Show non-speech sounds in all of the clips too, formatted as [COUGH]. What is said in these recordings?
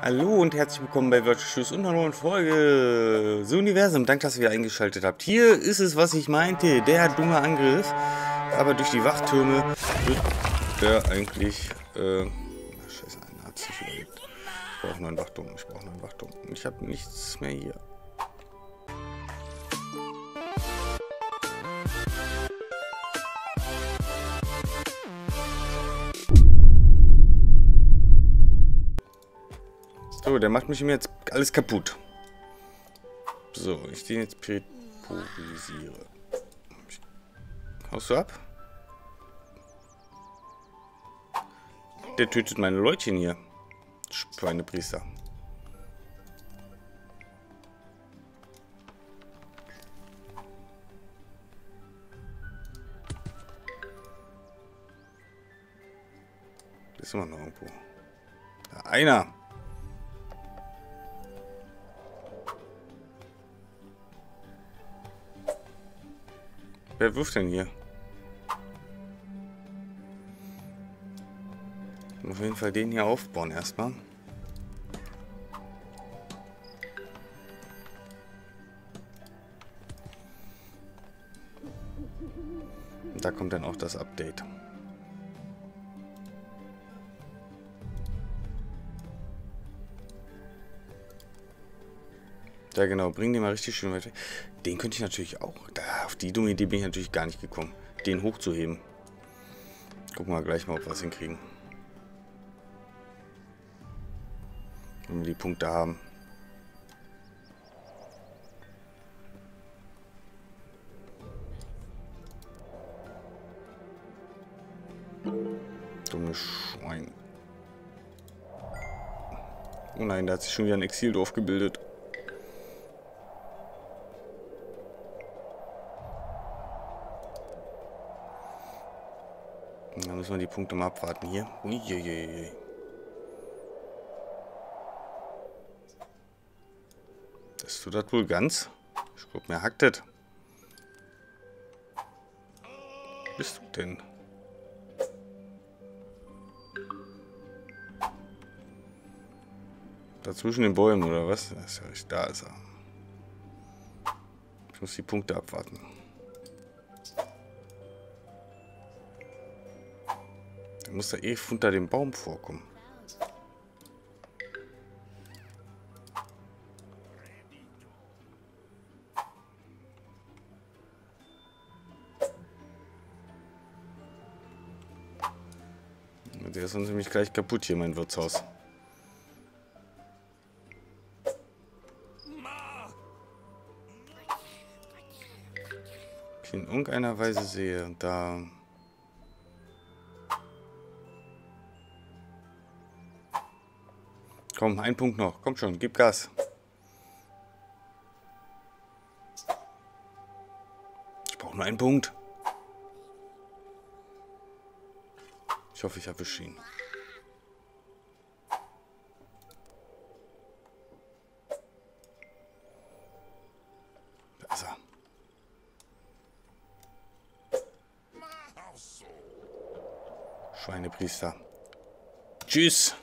Hallo und herzlich willkommen bei Virtual Shoes und einer neuen Folge. So Universum, danke, dass ihr wieder eingeschaltet habt. Hier ist es, was ich meinte, der dumme Angriff. Aber durch die Wachtürme wird der eigentlich... Äh, scheiße, einer hat sich überlebt. Ich brauche noch einen Wachturm, ich brauche noch einen Wachturm. Ich habe nichts mehr hier. So, der macht mich mir jetzt alles kaputt. So, ich den jetzt purisiere. Haust du ab? Der tötet meine Leutchen hier. Schweinepriester. Ist immer noch irgendwo. Da, einer. Wer wirft denn hier? Auf jeden Fall den hier aufbauen erstmal. Und da kommt dann auch das Update. Ja genau, bring den mal richtig schön weiter. Den könnte ich natürlich auch. Da, die dumme Idee bin ich natürlich gar nicht gekommen. Den hochzuheben. Gucken wir gleich mal, ob wir es hinkriegen. Wenn wir die Punkte haben. Dumme Schwein. Oh nein, da hat sich schon wieder ein Exildorf gebildet. Da müssen wir die Punkte mal abwarten hier. Uiuiui. Das tut das wohl ganz? Ich guck mir hackt das. Bist du denn? Dazwischen den Bäumen oder was? Das ist ja richtig, da ist er. Ich muss die Punkte abwarten. Muss da eh unter dem Baum vorkommen. Der ist uns nämlich gleich kaputt hier, mein Wirtshaus. In irgendeiner Weise sehe, da Komm, ein Punkt noch. Komm schon, gib Gas. Ich brauche nur einen Punkt. Ich hoffe, ich erwische ihn. Er. Schweinepriester. Tschüss.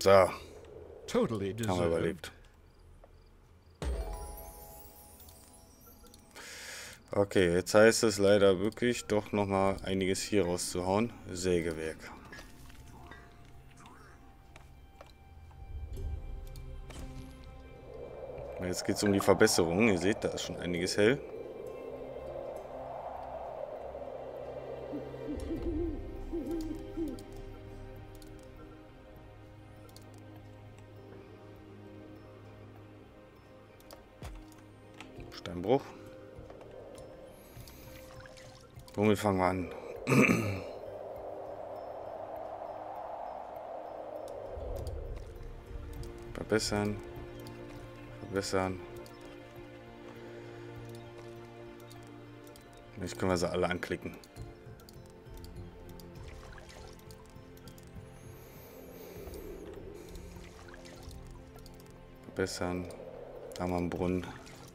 So. Haben wir überlebt. Okay, jetzt heißt es leider wirklich doch noch mal einiges hier rauszuhauen. Sägewerk. Jetzt geht es um die Verbesserung. Ihr seht, da ist schon einiges hell. Steinbruch. Womit fangen wir an? [CLEARS THROAT] Verbessern. Verbessern. Jetzt können wir sie alle anklicken. Verbessern. Da haben wir einen Brunnen.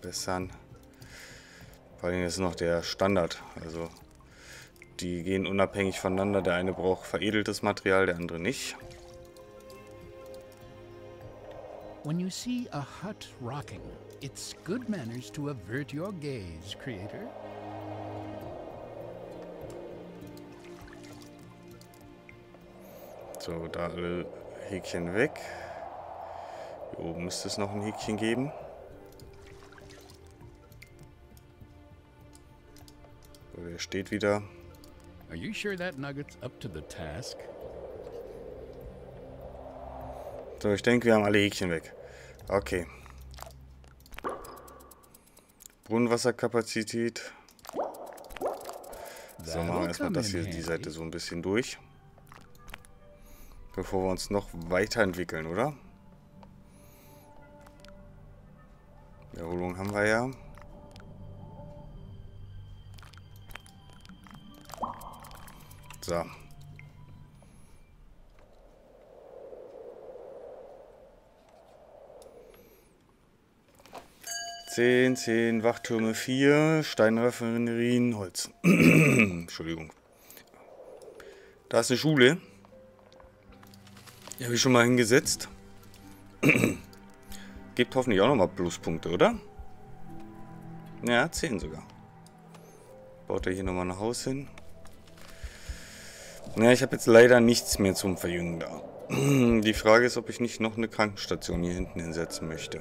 Verbessern. Vor allem ist noch der Standard. Also die gehen unabhängig voneinander. Der eine braucht veredeltes Material, der andere nicht. When you see a hut rocking, it's good manners to avert your gaze, creator. So, da alle Häkchen weg. Hier oben müsste es noch ein Häkchen geben. Der steht wieder. Are you sure that nugget's up to the task? So, ich denke, wir haben alle Häkchen weg. Okay. Brunnenwasserkapazität. So, machen wir erstmal das hier, die Seite so ein bisschen durch. Bevor wir uns noch weiterentwickeln, oder? Erholung haben wir ja. So. Zehn, zehn Wachtürme, vier, Steinraffinerien, Holz. [CLEARS THROAT] Entschuldigung. Da ist eine Schule. Die habe ich schon mal hingesetzt. [CLEARS THROAT] Gibt hoffentlich auch nochmal Pluspunkte, oder? Ja, 10 sogar. Baut er hier nochmal ein Haus hin. Ja, ich habe jetzt leider nichts mehr zum Verjüngen da. [CLEARS THROAT] Die Frage ist, ob ich nicht noch eine Krankenstation hier hinten hinsetzen möchte.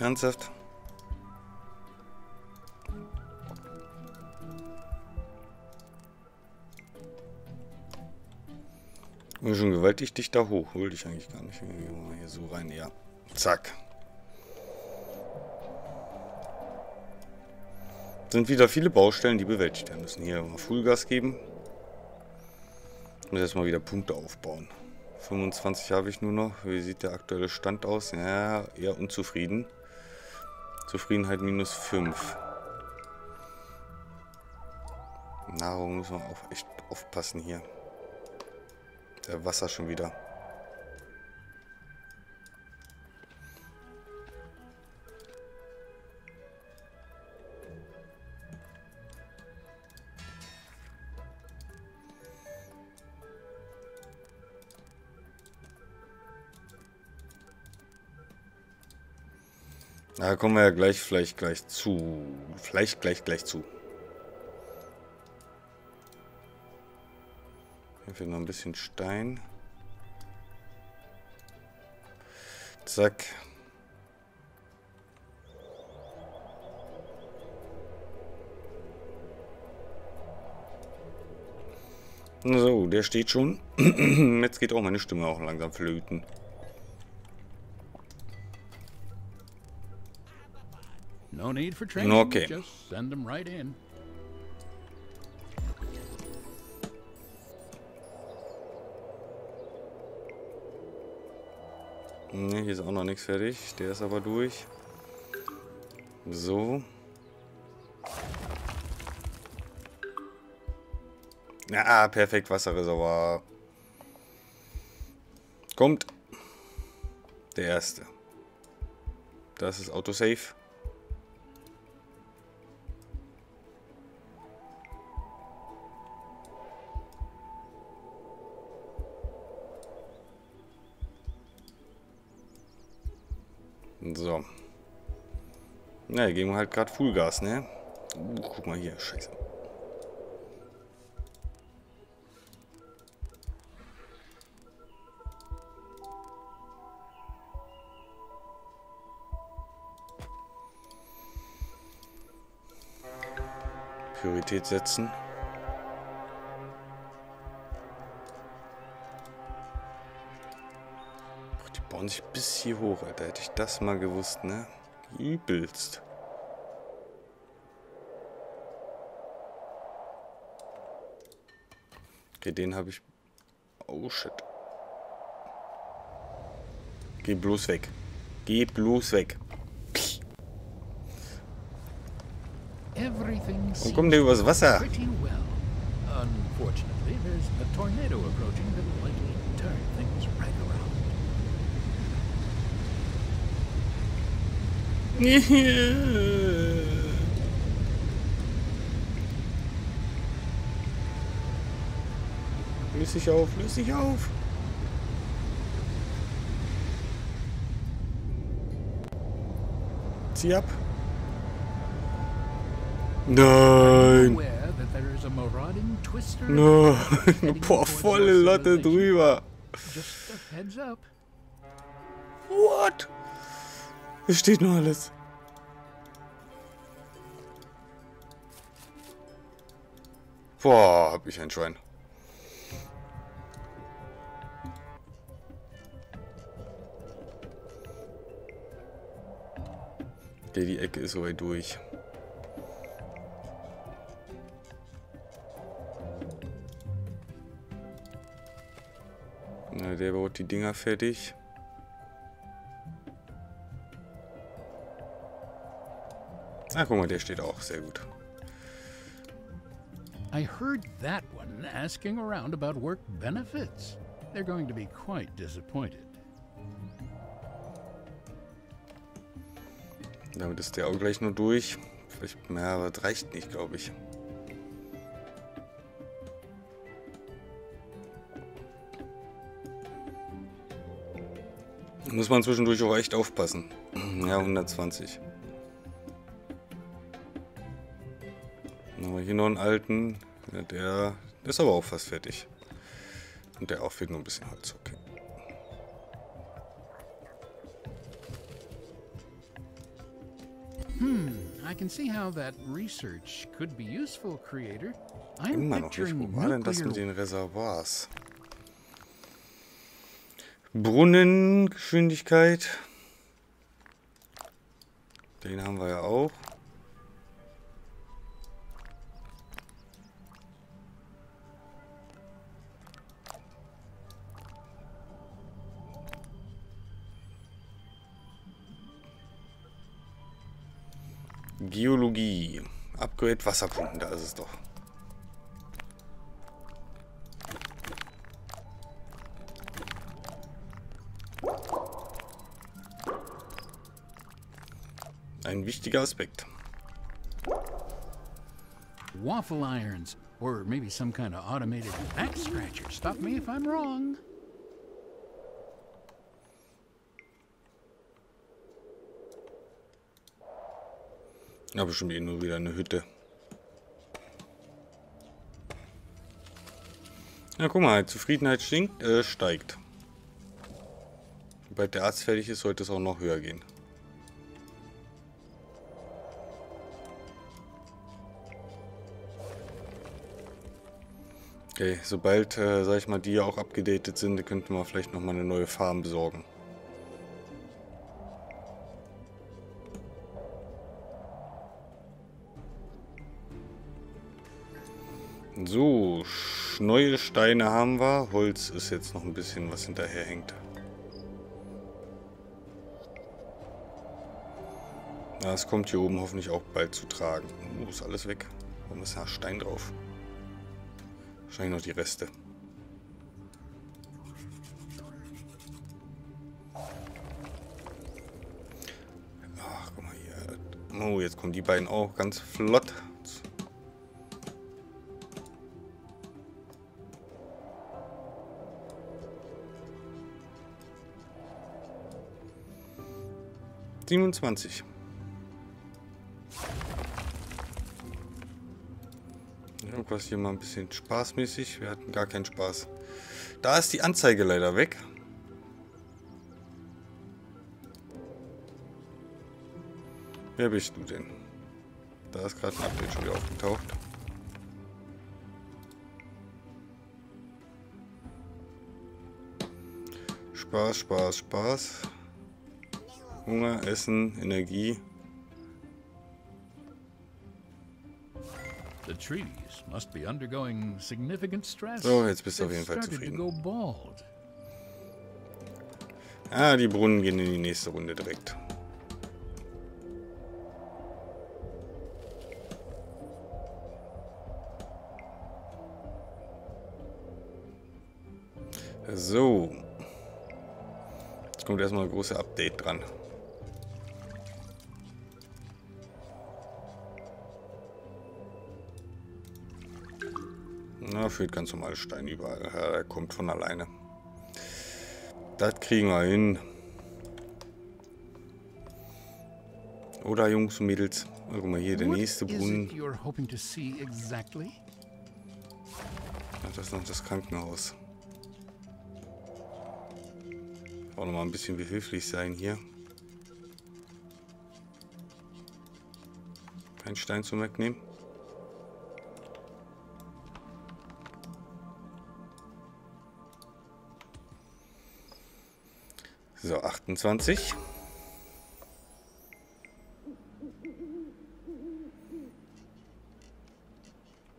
Ernsthaft? Bin schon gewaltig dicht da hoch. Wollte ich eigentlich gar nicht. Wir hier so rein. Ja. Zack. Sind wieder viele Baustellen, die bewältigt werden müssen. Hier mal Fullgas geben. Ich muss erstmal wieder Punkte aufbauen. 25 habe ich nur noch. Wie sieht der aktuelle Stand aus? Ja, eher unzufrieden. Zufriedenheit minus 5. Nahrung müssen wir auch echt aufpassen hier. Der Wasser schon wieder. Da kommen wir ja gleich vielleicht gleich zu. Vielleicht gleich gleich zu. Hier fehlt noch ein bisschen Stein. Zack. So, der steht schon. [CLEARS THROAT] Jetzt geht auch meine Stimme auch langsam flöten. No need for training. Okay. Just send them right in. Ne, hier ist auch noch nichts fertig. Der ist aber durch. So. Ja, perfekt, Wasserreservoir. Kommt. Der erste. Das ist Autosave. Na, hier geben wir halt gerade Fullgas, ne? Uh, guck mal hier, scheiße. Priorität setzen. Die bauen sich bis hier hoch, Alter. Hätte ich das mal gewusst, ne? Übelst. Okay, den habe ich... Oh, shit. Geh bloß weg. Geh bloß weg. Und seems kommt der übers Wasser? pretty well. Unfortunately, there's a tornado approaching that will likely turn things right around. [LAUGHS] löse dich auf, löse dich auf. Zieh ab. Nein. Nein. [LAUGHS] Boah, volle Lotte drüber. What? Es steht noch alles. Boah, hab ich ein Schwein. Okay, die Ecke ist soweit durch. Na, der baut die Dinger fertig. Ah, guck mal, der steht auch. Sehr gut. I heard that one asking around about work benefits. They're going to be quite disappointed. Damit ist der auch gleich nur durch. Vielleicht, ja, das reicht nicht, glaube ich. Muss man zwischendurch auch echt aufpassen. [CLEARS THROAT] Ja, 120. Dann haben wir hier noch einen alten. Ja, der ist aber auch fast fertig. Und der auch fehlt nur ein bisschen Holz. Okay. I can see how that research could be useful, Creator. I'm Immer noch nicht. Wo war denn das mit den Reservoirs? Brunnengeschwindigkeit. Den haben wir ja auch. Geologie. Upgrade Wasserpumpen, da ist es doch. Ein wichtiger Aspekt. waffle irons, or maybe some kind of automated back scratcher. Stop me if I'm wrong. Ja, bestimmt eh nur wieder eine Hütte. Ja, guck mal, Zufriedenheit stinkt, äh, steigt. Sobald der Arzt fertig ist, sollte es auch noch höher gehen. Okay, sobald, äh, sag ich mal, die auch abgedatet sind, könnten wir vielleicht nochmal eine neue Farm besorgen. Neue Steine haben wir. Holz ist jetzt noch ein bisschen, was hinterherhängt. Ja, es kommt hier oben hoffentlich auch bald zu tragen. Oh, ist alles weg. Warum ist da Stein drauf? Wahrscheinlich noch die Reste. Ach, guck mal hier. Oh, jetzt kommen die beiden auch ganz flott. Siebenundzwanzig. Irgendwas hier mal ein bisschen spaßmäßig. Wir hatten gar keinen Spaß. Da ist die Anzeige leider weg. Wer bist du denn? Da ist gerade ein Update schon wieder aufgetaucht. Spaß, Spaß, Spaß. Hunger, Essen, Energie. The trees must be undergoing significant stress. So, jetzt bist du auf jeden Fall zufrieden. Ah, die Brunnen gehen in die nächste Runde direkt. So. Jetzt kommt erstmal ein großes Update dran. Na, fehlt ganz normal Stein überall. Ja, er kommt von alleine. Das kriegen wir hin. Oder Jungs und Mädels. Guck mal hier, der nächste Brunnen. Das ist noch das Krankenhaus. Auch noch mal ein bisschen behilflich sein hier. Kein Stein zum Wegnehmen. So, 28.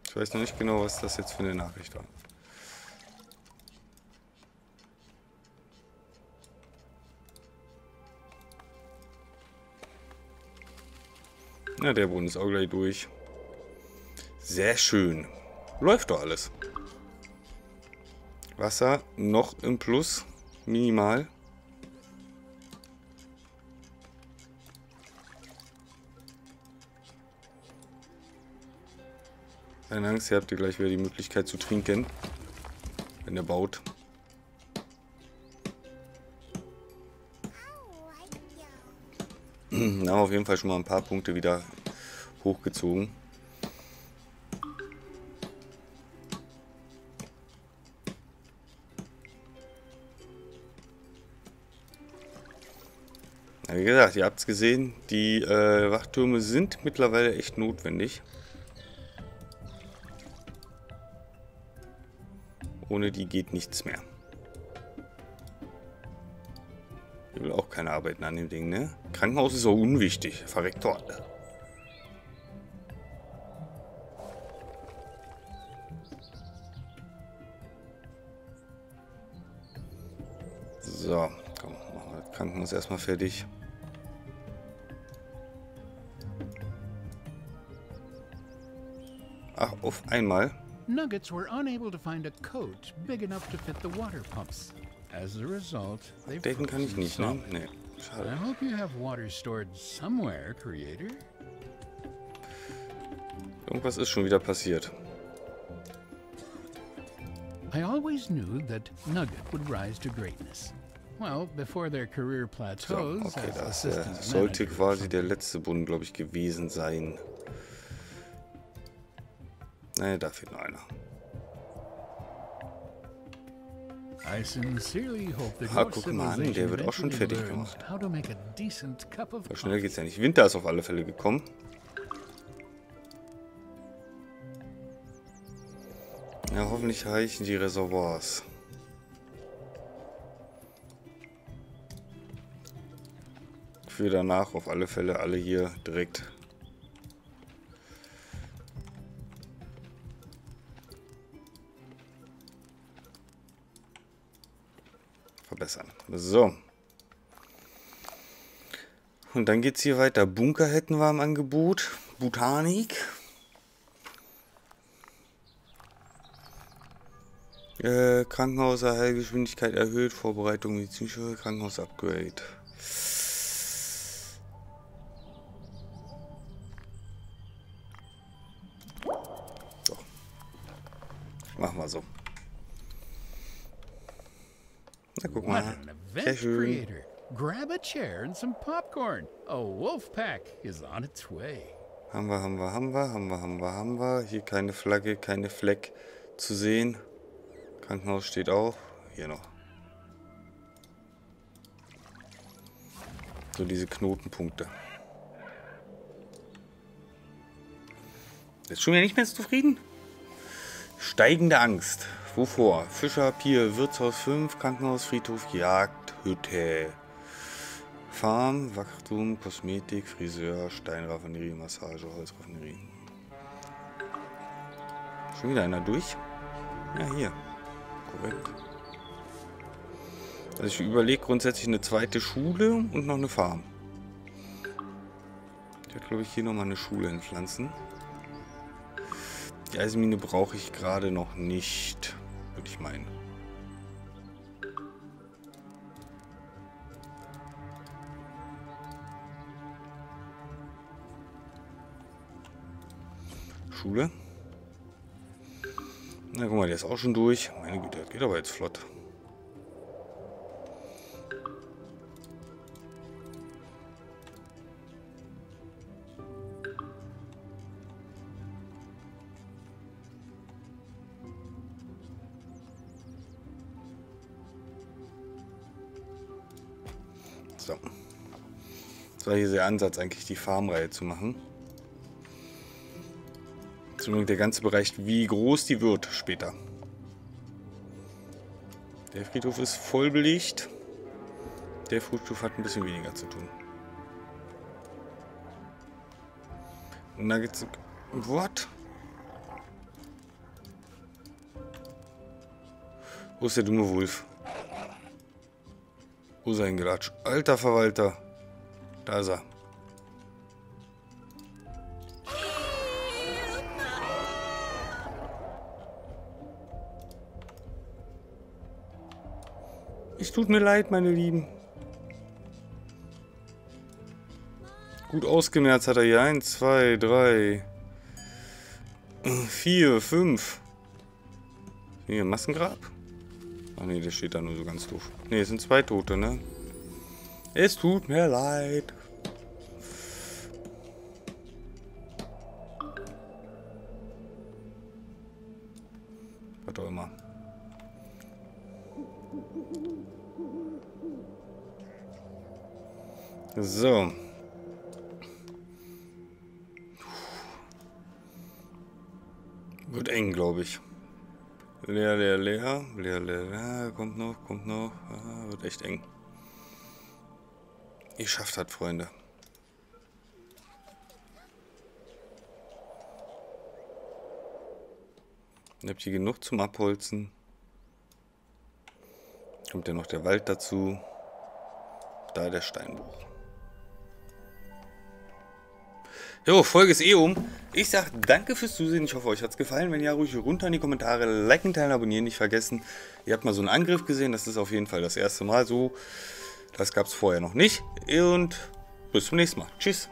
Ich weiß noch nicht genau, was das jetzt für eine Nachricht war. Na, der Boden ist auch gleich durch. Sehr schön. Läuft doch alles. Wasser noch im Plus. Minimal. Keine Angst, ihr habt ihr gleich wieder die Möglichkeit zu trinken. Wenn ihr baut. Na, auf jeden Fall schon mal ein paar Punkte wieder hochgezogen. Ja, wie gesagt, ihr habt es gesehen, die äh, Wachtürme sind mittlerweile echt notwendig. Ohne die geht nichts mehr. Ich will auch keine arbeiten an dem Ding, ne? Krankenhaus ist auch unwichtig. Verreckt dort. So, komm, machen wir das Krankenhaus erstmal fertig. Ach, auf einmal. Nuggets were unable to find a coat big enough to fit the water pumps. As a result, they Decken kann ich nicht, ne? Nee, I hope you have water stored somewhere, creator. Irgendwas ist schon wieder passiert. I always knew that Nugget would rise to greatness. Well, before their career So, plateaus okay, as das äh, sollte quasi der letzte Brunnen, glaube ich, gewesen sein. Ne, da fehlt noch einer. Ah, guck mal an, der wird auch schon fertig gemacht. So schnell geht's ja nicht. Winter ist auf alle Fälle gekommen. Ja, hoffentlich reichen die Reservoirs. Für danach auf alle Fälle alle hier direkt verbessern. So. Und dann geht's hier weiter. Bunker hätten wir im Angebot. Botanik. Äh, Krankenhaus, Heilgeschwindigkeit erhöht, Vorbereitung medizinische Krankenhaus-Upgrade. Chair and some popcorn. A wolf pack is on its way. Haben wir, haben wir, haben wir, haben wir, haben wir, haben wir. Hier keine Flagge, keine Fleck zu sehen. Krankenhaus steht auch. Hier noch. So diese Knotenpunkte. Ist schon wieder nicht mehr zufrieden? Steigende Angst. Wovor? Fischer, Pier, Wirtshaus 5, Krankenhaus, Friedhof, Jagd, Hütte. Farm, Wachtum, Kosmetik, Friseur, Steinraffinerie, Massage, Holzraffinerie. Schon wieder einer durch? Ja, hier. Korrekt. Also ich überlege grundsätzlich eine zweite Schule und noch eine Farm. Ich werde, glaube ich, hier nochmal eine Schule hinpflanzen. Die Eisenmine brauche ich gerade noch nicht, würde ich meinen. Schule. Na, guck mal, der ist auch schon durch. Meine Güte, das geht aber jetzt flott. So. Das war hier der Ansatz, eigentlich die Farmreihe zu machen. Zumindest der ganze Bereich, wie groß die wird später. Der Friedhof ist voll belegt. Der Friedhof hat ein bisschen weniger zu tun. Und da geht's... What? Wo ist der dumme Wolf? Wo ist er hingelatscht? Alter Verwalter. Da ist er. Tut mir leid, meine Lieben. Gut ausgemerzt hat er hier. Eins, zwei, drei, vier, fünf. Hier, Massengrab? Ach nee, der steht da nur so ganz doof. Ne, es sind zwei Tote, ne? Es tut mir leid. So. Wird eng, glaube ich. Leer, leer, leer. Leer, leer, leer. Kommt noch, kommt noch. Ah, wird echt eng. Ihr schafft das, Freunde. Dann habt ihr genug zum Abholzen. Kommt ja noch der Wald dazu. Da der Steinbruch. Jo, Folge ist eh um. Ich sag danke fürs Zusehen. Ich hoffe, euch hat es gefallen. Wenn ja, ruhig runter in die Kommentare. Liken, teilen, abonnieren nicht vergessen. Ihr habt mal so einen Angriff gesehen. Das ist auf jeden Fall das erste Mal so. Das gab es vorher noch nicht. Und bis zum nächsten Mal. Tschüss.